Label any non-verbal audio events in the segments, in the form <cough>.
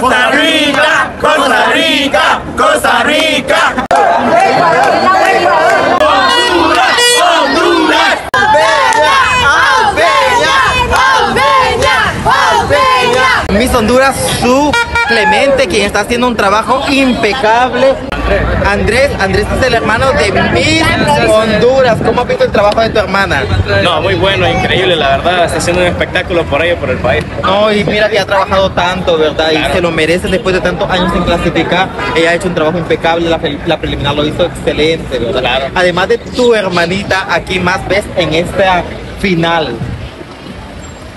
Costa Rica, Costa Rica, Costa Rica. Honduras, Honduras. Miss Honduras, su Clemente, quien está haciendo un trabajo impecable. Andrés, Andrés es el hermano de Miss Honduras. ¿Cómo has visto el trabajo de tu hermana? No, muy bueno, increíble, la verdad. Está haciendo un espectáculo por ahí, por el país. No, y mira que ha trabajado tanto, ¿verdad? Y se lo merece después de tantos años sin clasificar. Ella ha hecho un trabajo impecable, la preliminar lo hizo excelente, ¿verdad? Claro. Además de tu hermanita, aquí más ves en esta final.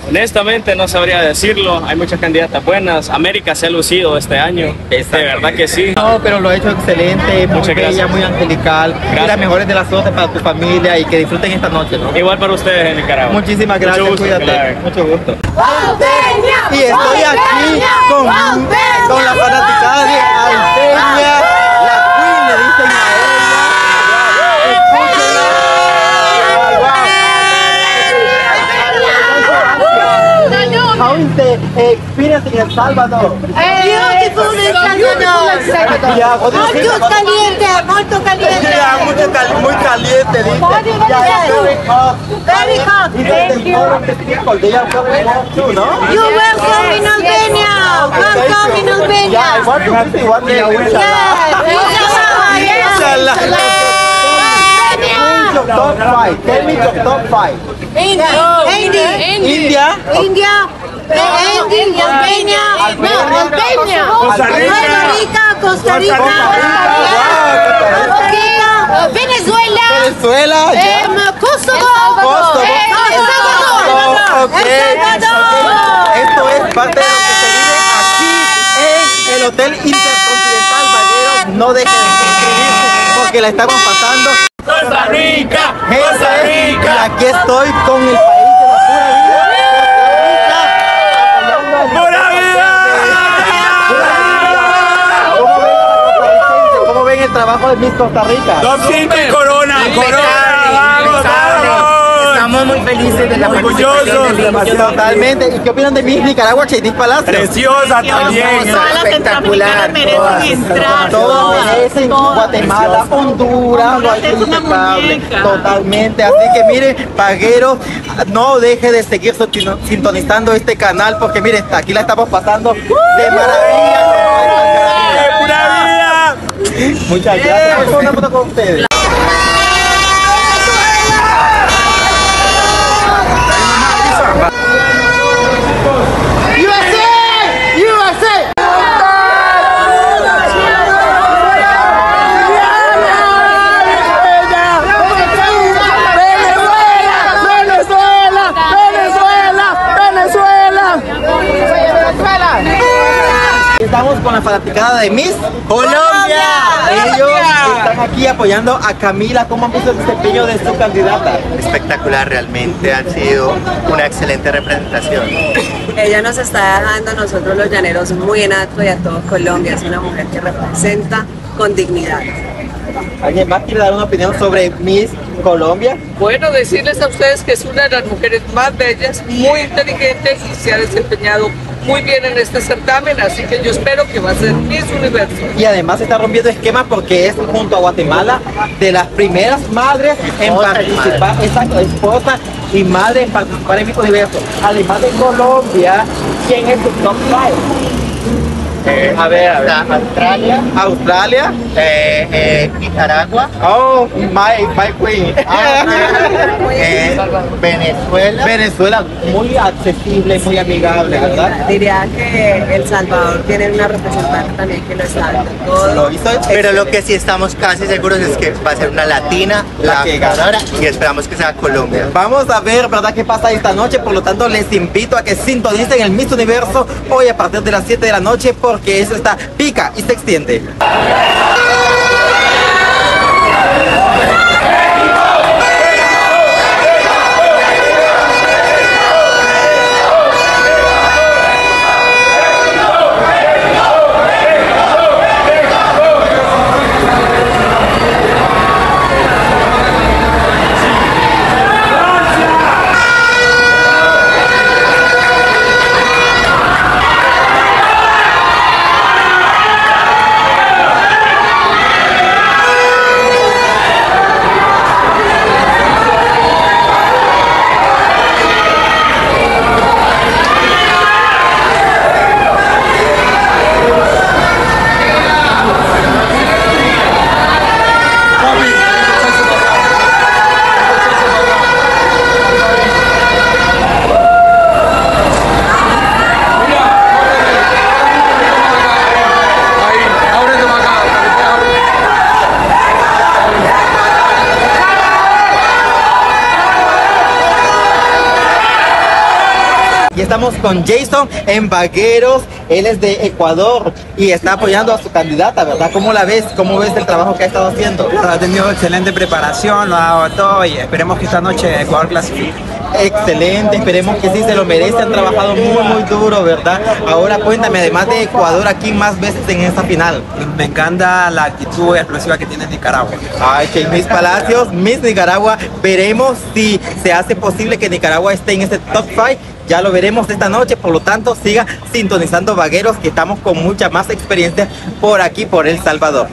Honestamente, no sabría decirlo. Hay muchas candidatas buenas. América se ha lucido este año. De verdad que sí. No, pero lo ha hecho excelente, muy Muchas bella, gracias. muy angelical. Y Gracias. las mejores de las suertes para tu familia y que disfruten esta noche, ¿no? Igual para ustedes en Nicaragua. Muchísimas Mucho gracias, gusto, cuídate. claro. Mucho gusto. Y estoy aquí con, con la fanaticada de Alteña, la Queen le dicen a ella. Experience in El Salvador? Beautiful El Salvador. Do you think Molto about- caliente, molto caliente. Yeah, mucho cal- muy caliente, dice. Yeah, very hot. Very hot. Of the people. They are very hot too, no? You welcome in Albania. Welcome in Albania. Yeah, I want to see one day. Yeah, inshallah. Inshallah. Top five. Tell me your top five. India. India. India. India. Albania. No, Albania. Costa Rica. Costa Rica. Costa Rica. Costa Rica. Venezuela. Venezuela. Kosovo. Kosovo. Eh, El Salvador. Ok. El Salvador. Esto es parte de lo que se vive aquí en el Hotel Intercontinental Vagueros. No dejen de inscribirse porque la estamos pasando. Costa Rica, Costa Rica. aquí estoy con el país de la pura vida, Costa Rica. ¡Pura vida! ¿Cómo ven, a la costarricense? ¿Cómo ven el trabajo de Miss Costa Rica? Top 5 Corona, Corona, vamos, vamos. Estamos muy felices de la Orgullosos. Totalmente. ¿Y qué opinan de Miss Nicaragua, Chaitis Palacio? Preciosa también. espectacular. Todos merecen Guatemala, Honduras, lo hace impecable, totalmente. Así que miren, Paguero, no deje de seguir sintonizando este canal porque miren, aquí la estamos pasando de maravilla. ¡Eh, ¡Pura vida! Muchas gracias. Vamos a una foto con fanaticada de Miss Colombia. Ellos están aquí apoyando a Camila. ¿Cómo han visto el desempeño de su candidata? espectacular realmente, ha sido una excelente representación. Ella nos está dejando a nosotros los llaneros muy en alto y a todo Colombia. Es una mujer que representa con dignidad. ¿Alguien más quiere dar una opinión sobre Miss Colombia? Bueno, decirles a ustedes que es una de las mujeres más bellas, muy inteligente y se ha desempeñado muy bien en este certamen, así que yo espero que va a ser Miss Universo. Y además está rompiendo esquemas porque es junto a Guatemala de las primeras madres en participar, exacto, esposa y madre en participar en Miss Universo. Además de Colombia, ¿quién es tu top five? a ver, a ver. Australia, Australia. eh, eh, Nicaragua, Oh, my, my queen. <laughs> eh, Venezuela, Venezuela, muy accesible, muy amigable, ¿verdad? Diría que El Salvador tiene una representante también que lo está todo. Lo hizo pero lo que sí estamos casi seguros es que va a ser una latina La la que gana. ganadora y esperamos que sea Colombia. Vamos a ver, ¿verdad?, qué pasa esta noche. Por lo tanto, les invito a que sintonicen el Miss Universo hoy a partir de las 7 de la noche porque eso está pica y se extiende. Estamos con Jason en Vagueros. Él es de Ecuador y está apoyando a su candidata, ¿verdad? ¿Cómo la ves? ¿Cómo ves el trabajo que ha estado haciendo? Ha tenido excelente preparación, lo ha dado todo y esperemos que esta noche Ecuador clasifique. Excelente, esperemos que sí se lo merece. Han trabajado muy, muy duro, ¿verdad? Ahora cuéntame, además de Ecuador, ¿a quién más veces en esta final? Me encanta la actitud explosiva que tiene Nicaragua. Ay, que Miss Palacios, Miss Nicaragua, veremos si se hace posible que Nicaragua esté en este top 5. Ya lo veremos esta noche, por lo tanto siga sintonizando Vagueros que estamos con mucha más experiencia por aquí, por El Salvador.